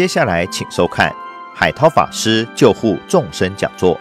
接下来请收看海涛法师救护众生讲座。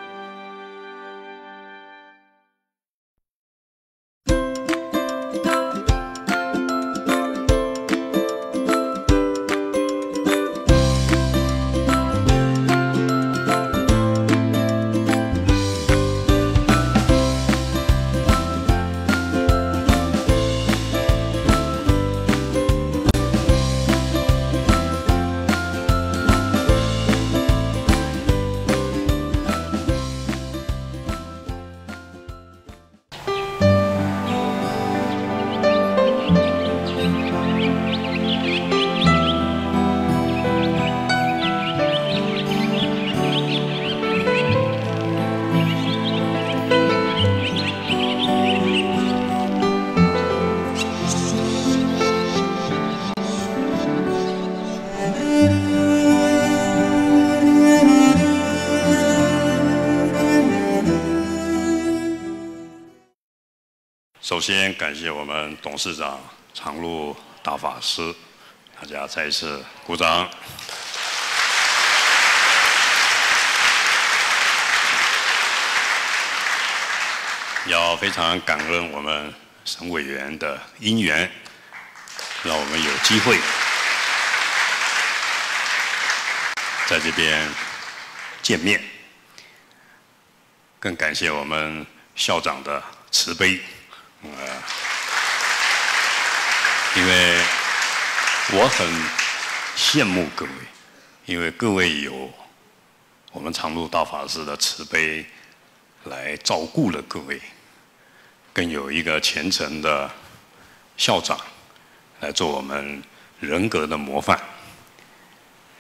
感谢我们董事长常路大法师，大家再一次鼓掌。要非常感恩我们省委员的因缘，让我们有机会在这边见面。更感谢我们校长的慈悲。啊，因为我很羡慕各位，因为各位有我们长路大法师的慈悲来照顾了各位，更有一个虔诚的校长来做我们人格的模范。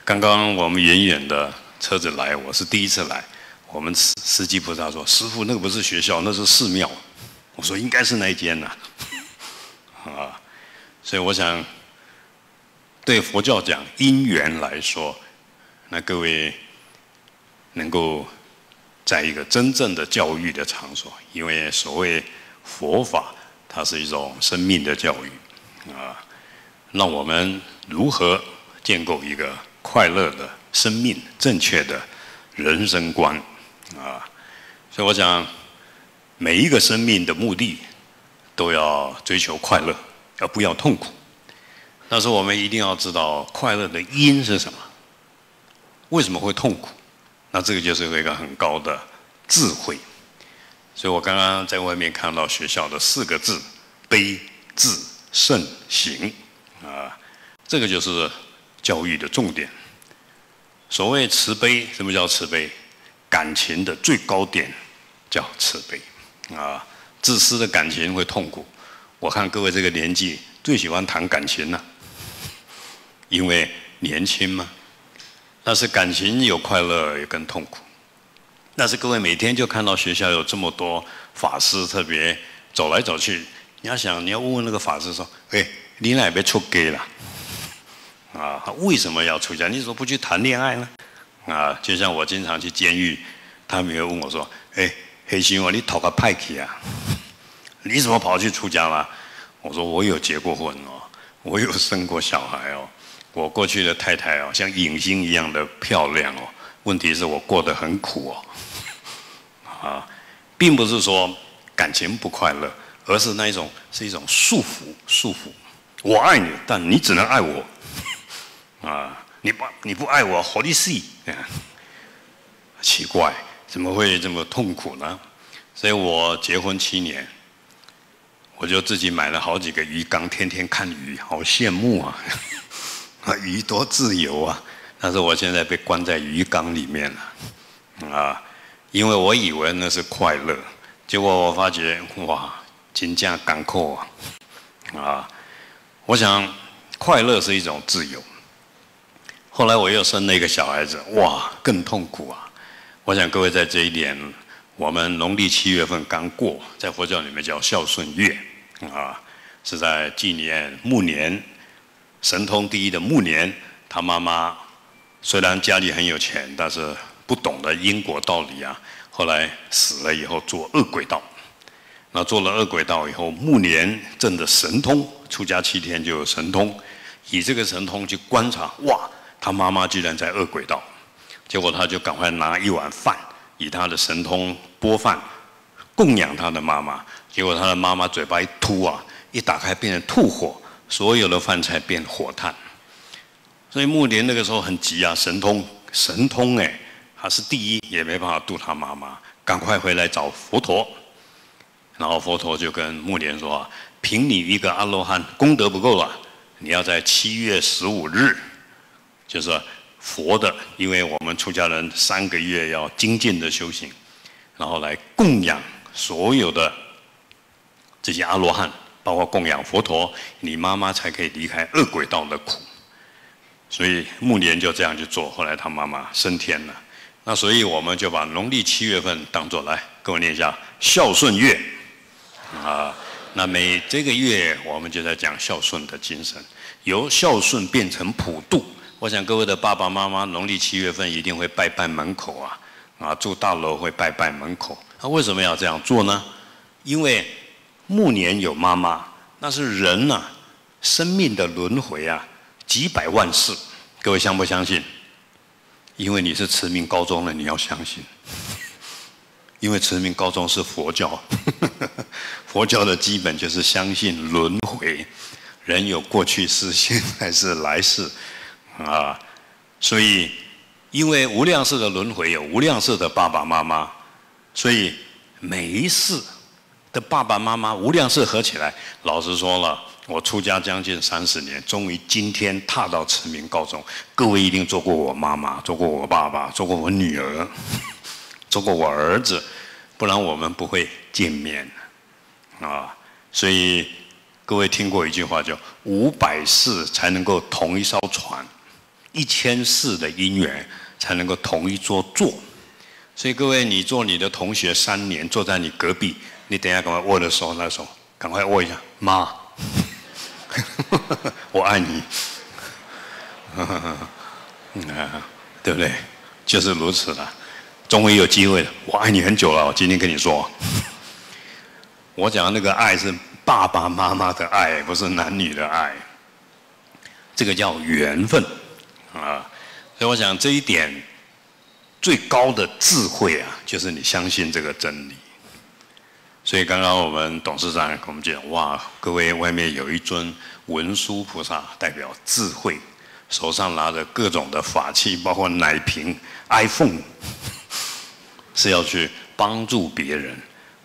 刚刚我们远远的车子来，我是第一次来，我们司司机菩萨说：“师傅，那个不是学校，那是寺庙。”我说应该是那一间呐，啊，所以我想，对佛教讲因缘来说，那各位能够在一个真正的教育的场所，因为所谓佛法，它是一种生命的教育，啊，让我们如何建构一个快乐的生命、正确的人生观，啊，所以我想。每一个生命的目的都要追求快乐，而不要痛苦。但是我们一定要知道快乐的因是什么，为什么会痛苦？那这个就是一个很高的智慧。所以我刚刚在外面看到学校的四个字：悲、智、慎、行。啊，这个就是教育的重点。所谓慈悲，什么叫慈悲？感情的最高点叫慈悲。啊，自私的感情会痛苦。我看各位这个年纪最喜欢谈感情了，因为年轻嘛。但是感情有快乐也跟痛苦。但是各位每天就看到学校有这么多法师特别走来走去，你要想你要问问那个法师说：“哎，你哪边出家了？啊，为什么要出家？你怎么不去谈恋爱呢？”啊，就像我经常去监狱，他们会问我说：“哎。”黑心哦，你讨个派去啊？你怎么跑去出家了？我说我有结过婚哦，我有生过小孩哦。我过去的太太哦，像影星一样的漂亮哦。问题是我过得很苦哦。啊，并不是说感情不快乐，而是那一种是一种束缚，束缚。我爱你，但你只能爱我。啊，你不你不爱我，何必死？奇怪。怎么会这么痛苦呢？所以我结婚七年，我就自己买了好几个鱼缸，天天看鱼，好羡慕啊！啊，鱼多自由啊！但是我现在被关在鱼缸里面了，啊，因为我以为那是快乐，结果我发觉哇，金价港口啊！啊，我想快乐是一种自由。后来我又生了一个小孩子，哇，更痛苦啊！我想各位在这一点，我们农历七月份刚过，在佛教里面叫孝顺月，啊，是在纪念暮年，神通第一的暮年，他妈妈虽然家里很有钱，但是不懂得因果道理啊，后来死了以后做恶鬼道，那做了恶鬼道以后，暮年正的神通，出家七天就有神通，以这个神通去观察，哇，他妈妈居然在恶鬼道，结果他就赶快拿一碗饭，以他的神通拨饭供养他的妈妈。结果他的妈妈嘴巴一吐啊，一打开变成吐火，所有的饭菜变火炭。所以木莲那个时候很急啊，神通神通哎，他是第一，也没办法渡他妈妈，赶快回来找佛陀。然后佛陀就跟木莲说：“凭你一个阿罗汉功德不够了，你要在七月十五日，就是佛的，因为我们出家人三个月要精进的修行，然后来供养所有的这些阿罗汉，包括供养佛陀，你妈妈才可以离开恶鬼道的苦。”所以暮年就这样去做，后来他妈妈升天了。那所以我们就把农历七月份当做来跟我念一下孝顺月啊。那每这个月我们就在讲孝顺的精神，由孝顺变成普度。我想各位的爸爸妈妈农历七月份一定会拜拜门口啊啊，住大楼会拜拜门口。那为什么要这样做呢？因为暮年有妈妈，那是人呐，生命的轮回啊。几百万世，各位相不相信？因为你是慈明高中的，你要相信。因为慈明高中是佛教，佛教的基本就是相信轮回，人有过去世、现在是来世啊。所以，因为无量世的轮回有无量世的爸爸妈妈，所以每一世的爸爸妈妈无量世合起来，老实说了。我出家将近三十年，终于今天踏到慈明高中。各位一定做过我妈妈，做过我爸爸，做过我女儿，做过我儿子，不然我们不会见面啊。所以各位听过一句话叫“五百世才能够同一艘船，一千世的姻缘才能够同一桌坐”。所以各位，你做你的同学三年，坐在你隔壁，你等下赶快握的手，那时候赶快握一下，妈。我爱你，啊，对不对？就是如此了。终于有机会了，我爱你很久了。我今天跟你说，我讲的那个爱是爸爸妈妈的爱，不是男女的爱。这个叫缘分啊。所以我想这一点最高的智慧啊，就是你相信这个真理。所以刚刚我们董事长跟我们讲，哇，各位外面有一尊文殊菩萨，代表智慧，手上拿着各种的法器，包括奶瓶、iPhone，是要去帮助别人。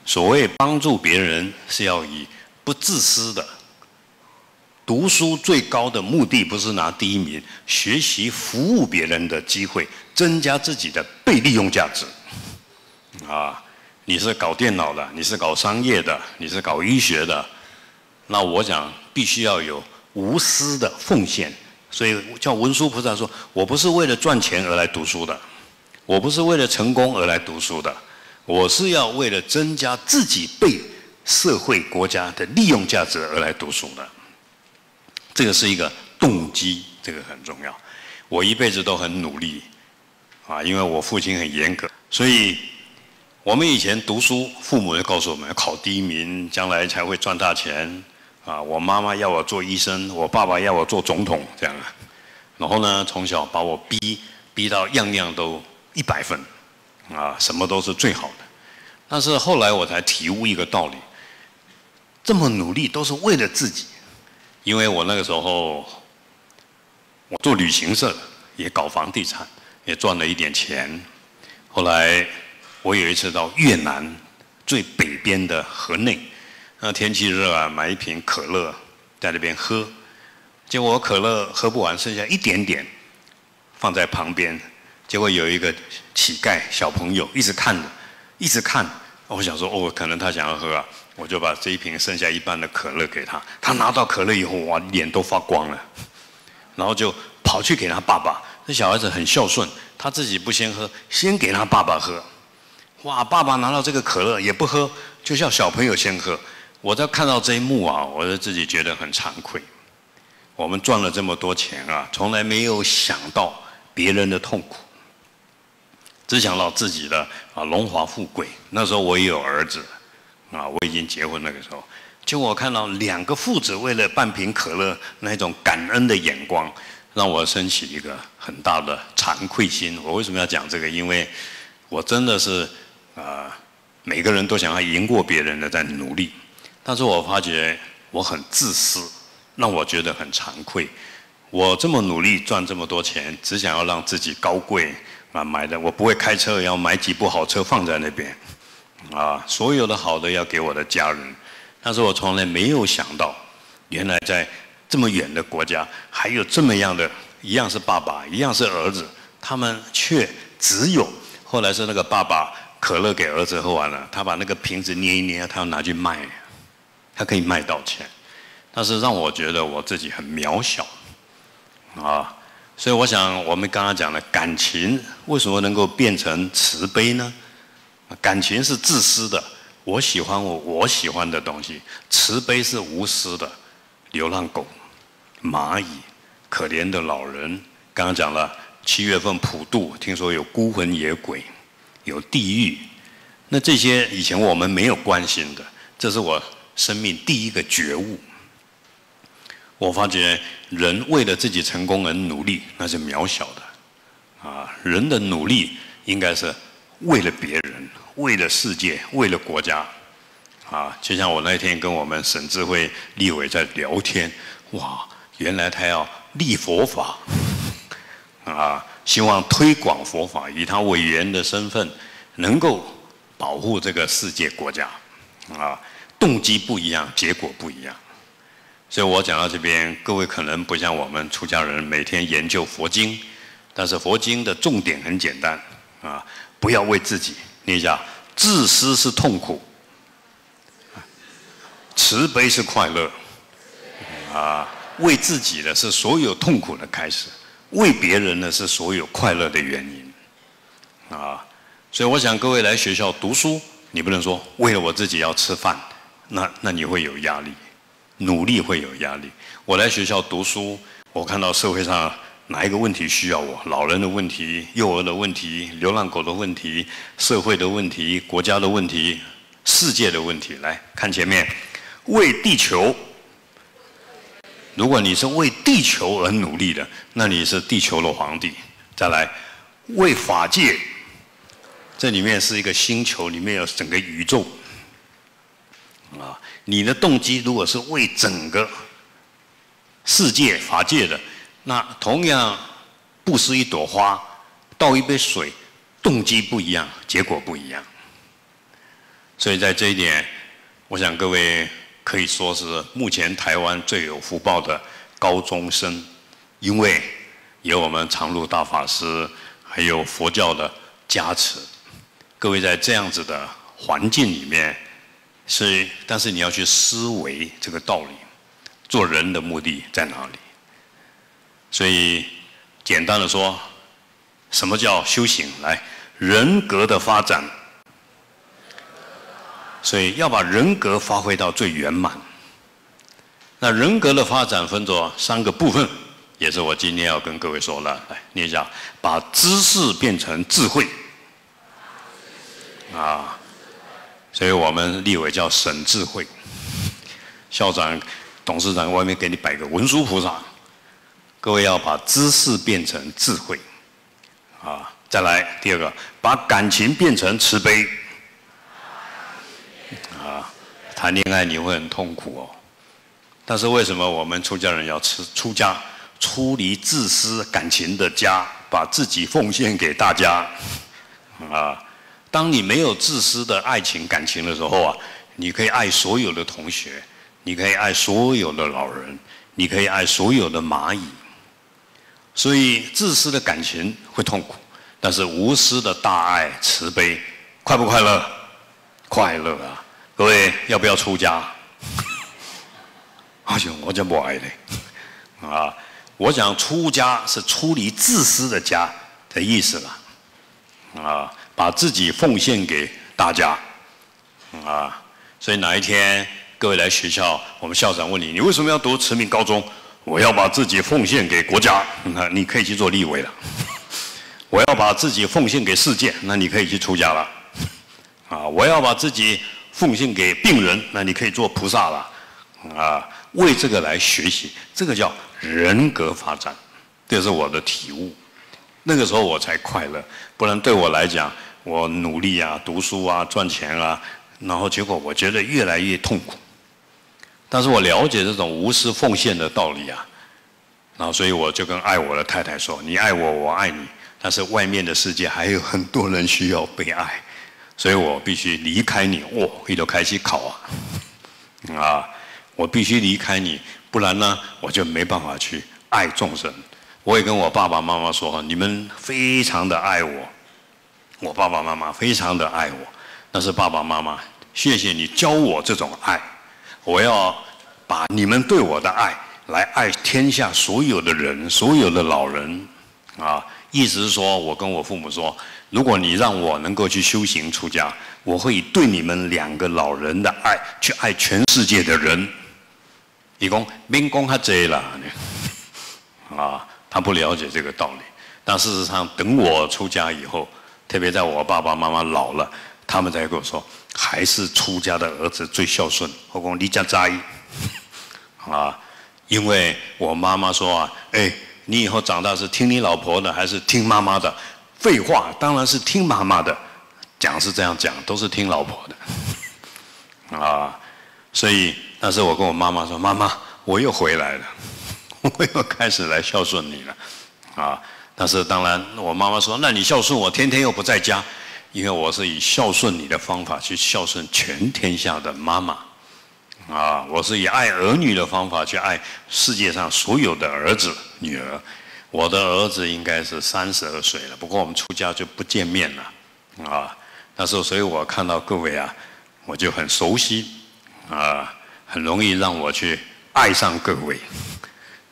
所谓帮助别人，是要以不自私的。读书最高的目的不是拿第一名，学习服务别人的机会，增加自己的被利用价值，啊。你是搞电脑的，你是搞商业的，你是搞医学的，那我想必须要有无私的奉献。所以叫文殊菩萨说：“我不是为了赚钱而来读书的，我不是为了成功而来读书的，我是要为了增加自己被社会国家的利用价值而来读书的。这个是一个动机，这个很重要。我一辈子都很努力啊，因为我父亲很严格，所以。”我们以前读书，父母就告诉我们要考第一名，将来才会赚大钱。啊，我妈妈要我做医生，我爸爸要我做总统，这样。然后呢，从小把我逼逼到样样都一百分，啊，什么都是最好的。但是后来我才体悟一个道理：这么努力都是为了自己。因为我那个时候，我做旅行社，也搞房地产，也赚了一点钱。后来。我有一次到越南最北边的河内，那天气热啊，买一瓶可乐在那边喝，结果可乐喝不完，剩下一点点放在旁边，结果有一个乞丐小朋友一直看着，一直看，我想说哦，可能他想要喝啊，我就把这一瓶剩下一半的可乐给他，他拿到可乐以后哇，脸都发光了，然后就跑去给他爸爸，那小孩子很孝顺，他自己不先喝，先给他爸爸喝。哇！爸爸拿到这个可乐也不喝，就叫小朋友先喝。我在看到这一幕啊，我就自己觉得很惭愧。我们赚了这么多钱啊，从来没有想到别人的痛苦，只想到自己的啊荣华富贵。那时候我也有儿子啊，我已经结婚那个时候，就我看到两个父子为了半瓶可乐那种感恩的眼光，让我升起一个很大的惭愧心。我为什么要讲这个？因为我真的是啊，每个人都想要赢过别人的在努力，但是我发觉我很自私，让我觉得很惭愧。我这么努力赚这么多钱，只想要让自己高贵啊，买的我不会开车，要买几部好车放在那边，啊，所有的好的要给我的家人，但是我从来没有想到，原来在这么远的国家，还有这么样的，一样是爸爸，一样是儿子，他们却只有后来是那个爸爸可乐给儿子喝完了，他把那个瓶子捏一捏，他要拿去卖，他可以卖到钱，但是让我觉得我自己很渺小。啊，所以我想，我们刚刚讲的感情为什么能够变成慈悲呢？感情是自私的，我喜欢我我喜欢的东西；慈悲是无私的，流浪狗、蚂蚁、可怜的老人。刚刚讲了，七月份普渡，听说有孤魂野鬼，有地狱。那这些以前我们没有关心的，这是我生命第一个觉悟。我发觉人为了自己成功而努力，那是渺小的，啊，人的努力应该是为了别人，为了世界，为了国家，啊，就像我那天跟我们省智慧立委在聊天，哇，原来他要立佛法，啊，希望推广佛法，以他委员的身份，能够保护这个世界国家，啊，动机不一样，结果不一样。所以我讲到这边，各位可能不像我们出家人每天研究佛经，但是佛经的重点很简单。啊，不要为自己。你讲：自私是痛苦，慈悲是快乐。啊，为自己的是所有痛苦的开始，为别人的是所有快乐的原因。啊，所以我想各位来学校读书，你不能说为了我自己要吃饭，那那你会有压力。努力会有压力。我来学校读书，我看到社会上哪一个问题需要我？老人的问题、幼儿的问题、流浪狗的问题、社会的问题、国家的问题、世界的问题。来看前面，为地球。如果你是为地球而努力的，那你是地球的皇帝。再来，为法界。这里面是一个星球，里面有整个宇宙。啊。你的动机如果是为整个世界法界的，那同样布施一朵花、倒一杯水，动机不一样，结果不一样。所以在这一点，我想各位可以说是目前台湾最有福报的高中生，因为有我们长路大法师，还有佛教的加持，各位在这样子的环境里面。是，但是你要去思维这个道理，做人的目的在哪里？所以简单的说，什么叫修行？来，人格的发展。所以要把人格发挥到最圆满。那人格的发展分作三个部分，也是我今天要跟各位说的。来，念一下：把知识变成智慧。啊。所以我们立委叫省智慧，校长、董事长外面给你摆个文殊菩萨，各位要把知识变成智慧，啊，再来第二个，把感情变成慈悲，啊，谈恋爱你会很痛苦哦，但是为什么我们出家人要出出家，出离自私感情的家，把自己奉献给大家，啊？当你没有自私的爱情感情的时候啊，你可以爱所有的同学，你可以爱所有的老人，你可以爱所有的蚂蚁。所以自私的感情会痛苦，但是无私的大爱慈悲，快不快乐？快乐啊！各位要不要出家？哎呦，我就不爱嘞。啊，我想出家是出离自私的家的意思了。啊。把自己奉献给大家，啊！所以哪一天各位来学校，我们校长问你，你为什么要读慈明高中？我要把自己奉献给国家，那你可以去做立委了。我要把自己奉献给世界，那你可以去出家了。啊！我要把自己奉献给病人，那你可以做菩萨了。啊！为这个来学习，这个叫人格发展。这是我的体悟。那个时候我才快乐，不然对我来讲，我努力啊、读书啊、赚钱啊，然后结果我觉得越来越痛苦。但是我了解这种无私奉献的道理啊，然后所以我就跟爱我的太太说：“你爱我，我爱你。但是外面的世界还有很多人需要被爱，所以我必须离开你。”哦，一头开始考啊，啊，我必须离开你，不然呢，我就没办法去爱众生。我也跟我爸爸妈妈说：“你们非常的爱我，我爸爸妈妈非常的爱我。但是爸爸妈妈，谢谢你教我这种爱。”我要把你们对我的爱来爱天下所有的人，所有的老人，啊，意思是说，我跟我父母说，如果你让我能够去修行出家，我会以对你们两个老人的爱去爱全世界的人。你讲民工他这了，啊，他不了解这个道理。但事实上，等我出家以后，特别在我爸爸妈妈老了，他们才跟我说。还是出家的儿子最孝顺，何况离家在，啊！因为我妈妈说啊，哎，你以后长大是听你老婆的还是听妈妈的？废话，当然是听妈妈的。讲是这样讲，都是听老婆的，啊！所以，但是我跟我妈妈说，妈妈，我又回来了，我又开始来孝顺你了，啊！但是当然，我妈妈说，那你孝顺我，天天又不在家。因为我是以孝顺你的方法去孝顺全天下的妈妈，啊，我是以爱儿女的方法去爱世界上所有的儿子女儿。我的儿子应该是三十二岁了，不过我们出家就不见面了，啊，那时候所以我看到各位啊，我就很熟悉，啊，很容易让我去爱上各位。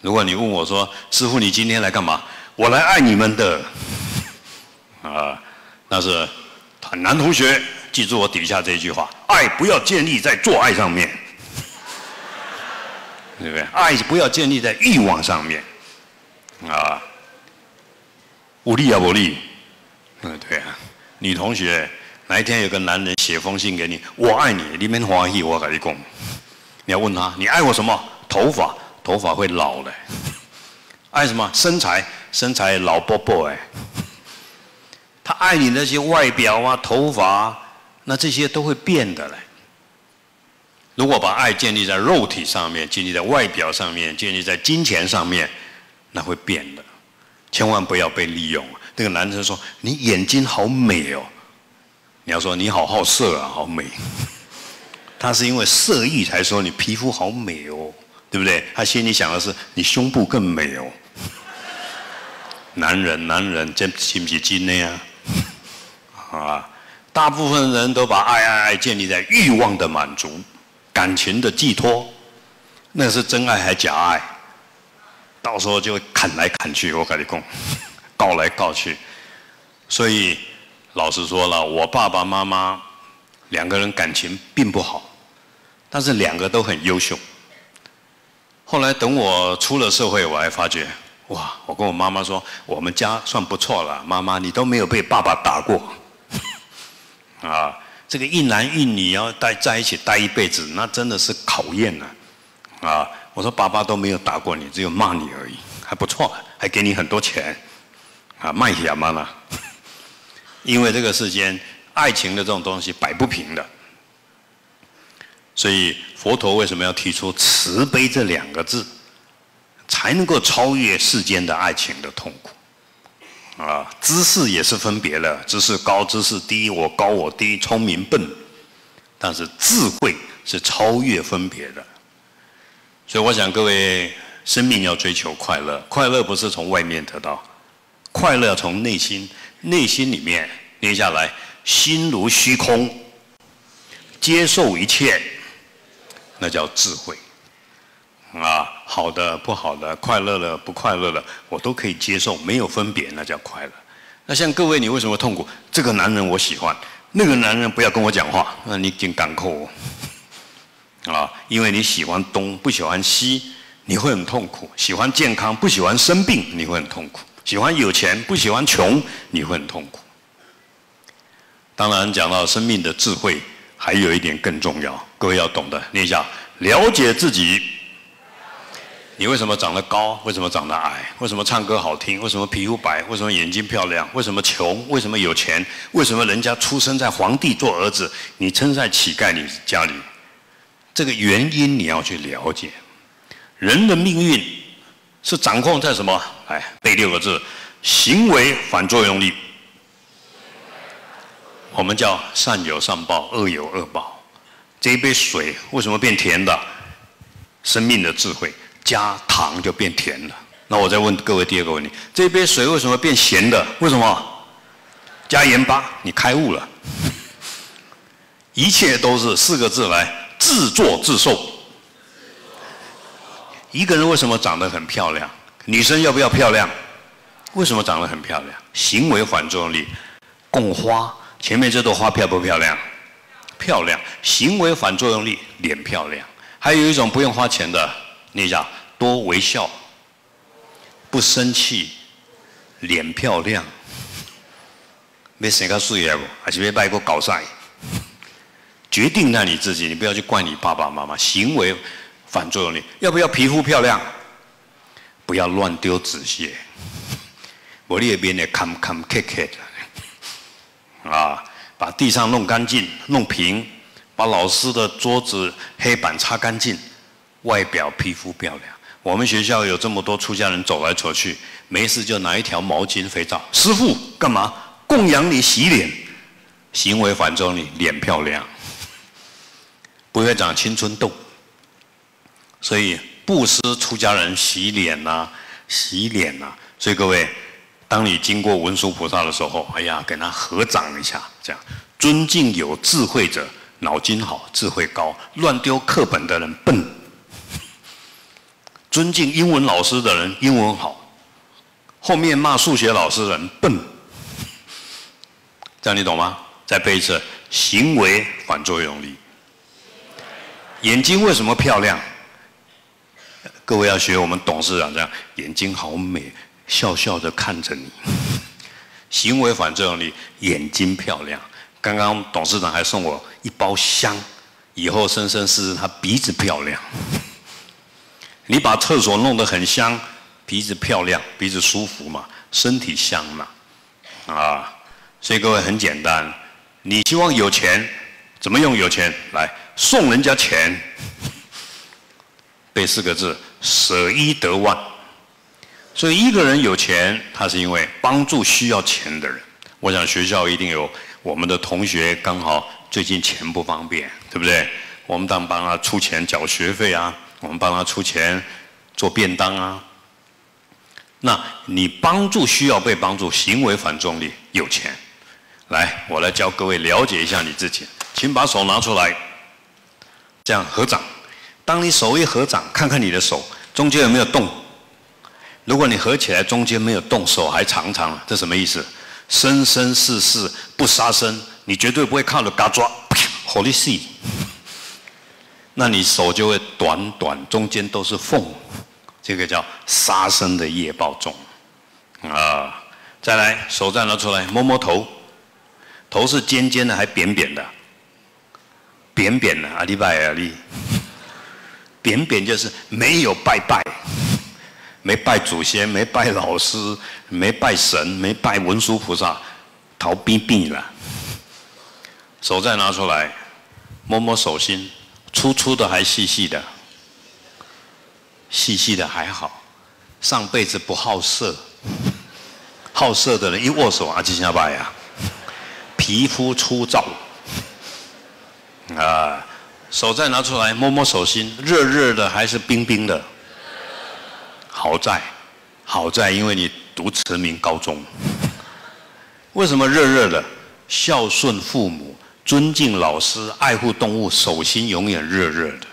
如果你问我说，师傅你今天来干嘛？我来爱你们的，啊，那是。男同学，记住我底下这句话：爱不要建立在做爱上面，对不对？爱不要建立在欲望上面，啊，无力啊，无力。嗯，对啊。女同学，哪一天有个男人写封信给你，我爱你，里面欢喜，我跟你讲，你要问他，你爱我什么？头发，头发会老的。爱什么？身材，身材老波波哎。他爱你那些外表啊、头发，那这些都会变的嘞。如果把爱建立在肉体上面、建立在外表上面、建立在金钱上面，那会变的。千万不要被利用。那个男生说：“你眼睛好美哦。”你要说：“你好好色啊，好美。” 他是因为色欲才说你皮肤好美哦，对不对？他心里想的是你胸部更美哦。男人，男人，这是不是真的呀？啊，大部分人都把爱爱爱建立在欲望的满足、感情的寄托，那是真爱还假爱？到时候就砍来砍去，我跟你讲，告来告去。所以老实说了，我爸爸妈妈两个人感情并不好，但是两个都很优秀。后来等我出了社会，我还发觉，哇！我跟我妈妈说，我们家算不错了，妈妈你都没有被爸爸打过。啊，这个一男一女要待在一起待一辈子，那真的是考验呐！啊，我说爸爸都没有打过你，只有骂你而已，还不错，还给你很多钱，啊，卖什么呢？因为这个世间爱情的这种东西摆不平的，所以佛陀为什么要提出慈悲这两个字，才能够超越世间的爱情的痛苦？啊，知识也是分别的，知识高，知识低，我高我低，聪明笨，但是智慧是超越分别的。所以我想各位，生命要追求快乐，快乐不是从外面得到，快乐从内心，内心里面捏下来，心如虚空，接受一切，那叫智慧。啊，好的、不好的、快乐的、不快乐的，我都可以接受，没有分别，那叫快乐。那像各位，你为什么痛苦？这个男人我喜欢，那个男人不要跟我讲话，那你紧赶扣啊，因为你喜欢东，不喜欢西，你会很痛苦；喜欢健康，不喜欢生病，你会很痛苦；喜欢有钱，不喜欢穷，你会很痛苦。当然，讲到生命的智慧，还有一点更重要，各位要懂得，念一下：了解自己。你为什么长得高？为什么长得矮？为什么唱歌好听？为什么皮肤白？为什么眼睛漂亮？为什么穷？为什么有钱？为什么人家出生在皇帝做儿子，你生在乞丐你家里？这个原因你要去了解。人的命运是掌控在什么？哎，背六个字：行为反作用力。我们叫善有善报，恶有恶报。这一杯水为什么变甜的？生命的智慧。加糖就变甜了。那我再问各位第二个问题：这杯水为什么变咸的？为什么？加盐巴，你开悟了。一切都是四个字来自作自受。一个人为什么长得很漂亮？女生要不要漂亮？为什么长得很漂亮？行为反作用力。供花，前面这朵花漂不漂亮？漂亮。行为反作用力，脸漂亮。还有一种不用花钱的。你讲多微笑，不生气，脸漂亮，没生个事业不？还是没拜过搞赛？决定在你自己，你不要去怪你爸爸妈妈。行为反作用力，要不要皮肤漂亮？不要乱丢纸屑，我那边的看看看看的啊，把地上弄干净、弄平，把老师的桌子、黑板擦干净。外表皮肤漂亮，我们学校有这么多出家人走来走去，没事就拿一条毛巾、肥皂。师傅干嘛？供养你洗脸，行为反作用力，脸漂亮，不会长青春痘。所以布施出家人洗脸呐，洗脸呐。所以各位，当你经过文殊菩萨的时候，哎呀，跟他合掌一下，这样尊敬有智慧者，脑筋好，智慧高，乱丢课本的人笨。尊敬英文老师的人，英文好；后面骂数学老师的人笨，这样你懂吗？再背一次：行为反作用力。眼睛为什么漂亮？各位要学我们董事长这样，眼睛好美，笑笑的看着你。行为反作用力，眼睛漂亮。刚刚董事长还送我一包香，以后生生世世他鼻子漂亮。你把厕所弄得很香，鼻子漂亮，鼻子舒服嘛，身体香嘛，啊，所以各位很简单，你希望有钱，怎么用有钱来送人家钱？背四个字：舍一得万。所以一个人有钱，他是因为帮助需要钱的人。我想学校一定有我们的同学刚好最近钱不方便，对不对？我们当帮他出钱缴学费啊。我们帮他出钱做便当啊，那你帮助需要被帮助，行为反作用力有钱。来，我来教各位了解一下你自己，请把手拿出来，这样合掌。当你手一合掌，看看你的手中间有没有动。如果你合起来中间没有动，手还长长，这什么意思？生生世世不杀生，你绝对不会看到嘎抓，Holy See。那你手就会短短，中间都是缝，这个叫杀生的业报重啊！再来，手再拿出来摸摸头，头是尖尖的还扁扁的？扁扁的阿里拜阿里，扁扁就是没有拜拜，没拜祖先，没拜老师，没拜神，没拜文殊菩萨，逃避避了。手再拿出来，摸摸手心。粗粗的还细细的，细细的还好，上辈子不好色，好色的人一握手啊，就下拜呀，皮肤粗糙，啊，手再拿出来摸摸手心，热热的还是冰冰的？好在，好在，因为你读慈明高中，为什么热热的？孝顺父母。尊敬老师，爱护动物，手心永远热热的；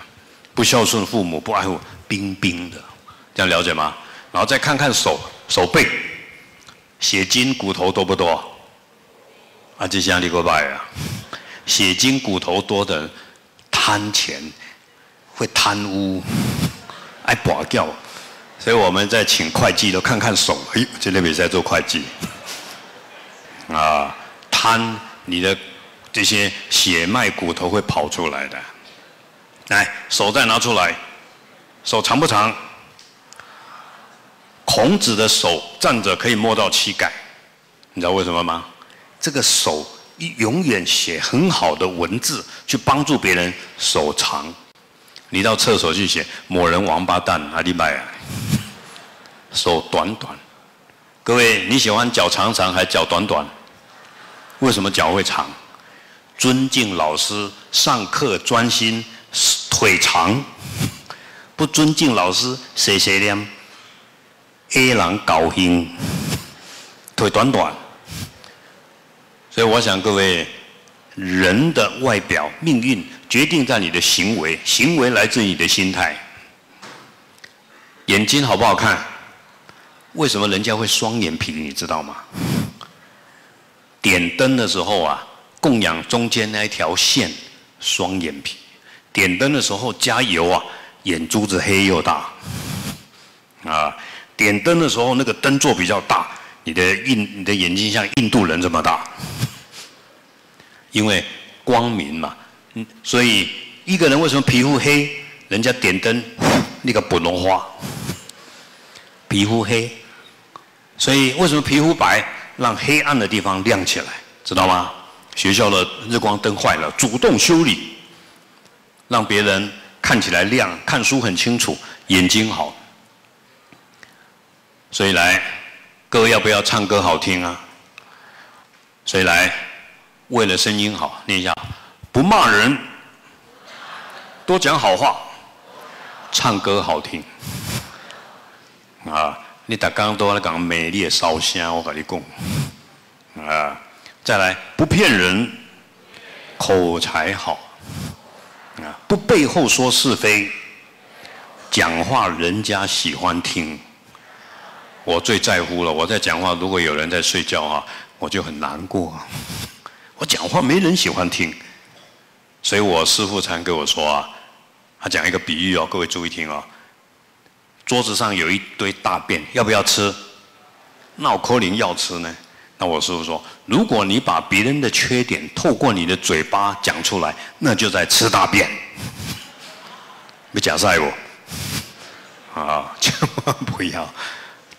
不孝顺父母，不爱护，冰冰的。这样了解吗？然后再看看手手背，血筋骨头多不多？啊，这像你个拜啊！血筋骨头多的人贪钱，会贪污，爱拔掉。所以我们在请会计都看看手，哎，这边比赛做会计啊，贪你的。这些血脉骨头会跑出来的，来手再拿出来，手长不长？孔子的手站着可以摸到膝盖，你知道为什么吗？这个手永远写很好的文字，去帮助别人手长。你到厕所去写某人王八蛋阿里拜啊，手短短。各位，你喜欢脚长长还是脚短短？为什么脚会长？尊敬老师，上课专心，腿长。不尊敬老师，谁谁念？A 郎高兴，腿短短。所以我想各位，人的外表命运决定在你的行为，行为来自你的心态。眼睛好不好看？为什么人家会双眼皮？你知道吗？点灯的时候啊，供养中间那一条线，双眼皮。点灯的时候加油啊，眼珠子黑又大。啊，点灯的时候那个灯座比较大，你的印你的眼睛像印度人这么大。因为光明嘛，嗯，所以一个人为什么皮肤黑？人家点灯，那个不融化，皮肤黑。所以为什么皮肤白？让黑暗的地方亮起来，知道吗？学校的日光灯坏了，主动修理，让别人看起来亮，看书很清楚，眼睛好。所以来，各位要不要唱歌好听啊？所以来。为了声音好，念一下：不骂人，多讲好话，唱歌好听。啊，你打刚都在讲美丽的烧香，我跟你讲。啊，再来，不骗人，口才好。啊，不背后说是非，讲话人家喜欢听。我最在乎了，我在讲话，如果有人在睡觉啊，我就很难过。我讲话没人喜欢听，所以我师父常跟我说啊，他讲一个比喻哦，各位注意听哦。桌子上有一堆大便，要不要吃？那我可能要吃呢。那我师父说，如果你把别人的缺点透过你的嘴巴讲出来，那就在吃大便。没假赛我啊，千万不要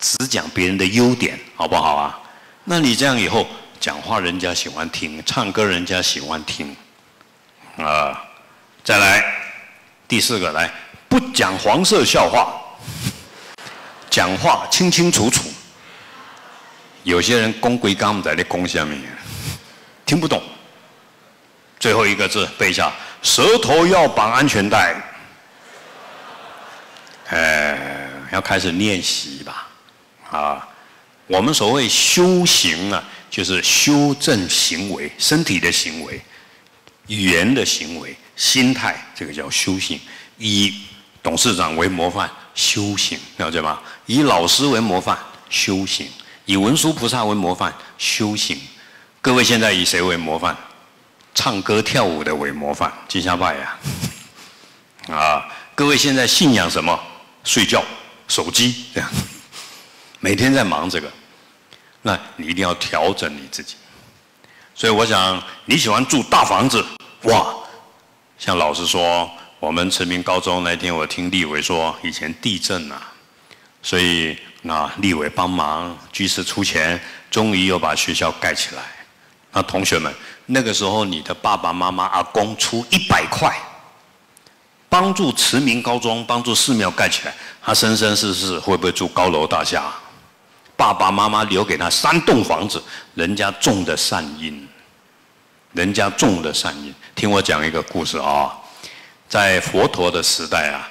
只讲别人的优点，好不好啊？那你这样以后。讲话人家喜欢听，唱歌人家喜欢听，啊，再来第四个来，不讲黄色笑话，讲话清清楚楚。有些人公归刚在那公下面，听不懂。最后一个字背一下，舌头要绑安全带。哎，要开始练习吧，啊，我们所谓修行啊。就是修正行为，身体的行为、语言的行为、心态，这个叫修行。以董事长为模范，修行，了解吗？以老师为模范，修行；以文殊菩萨为模范，修行。各位现在以谁为模范？唱歌跳舞的为模范，金下拜呀！啊，各位现在信仰什么？睡觉、手机这样，每天在忙这个。那你一定要调整你自己，所以我想你喜欢住大房子，哇！像老师说，我们成明高中那天，我听立伟说，以前地震啊，所以那立委帮忙，居士出钱，终于又把学校盖起来。那同学们，那个时候你的爸爸妈妈、阿公出一百块，帮助慈明高中，帮助寺庙盖起来，他生生世世会不会住高楼大厦？爸爸妈妈留给他三栋房子，人家种的善因，人家种的善因。听我讲一个故事啊，在佛陀的时代啊，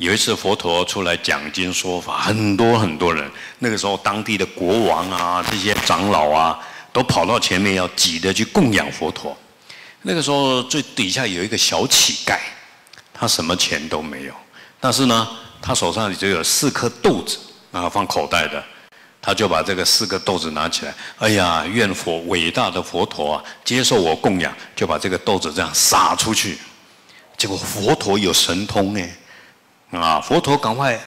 有一次佛陀出来讲经说法，很多很多人。那个时候，当地的国王啊，这些长老啊，都跑到前面要挤着去供养佛陀。那个时候，最底下有一个小乞丐，他什么钱都没有，但是呢，他手上就有四颗豆子啊，放口袋的。他就把这个四个豆子拿起来，哎呀，愿佛伟大的佛陀啊，接受我供养，就把这个豆子这样撒出去。结果佛陀有神通呢，啊，佛陀赶快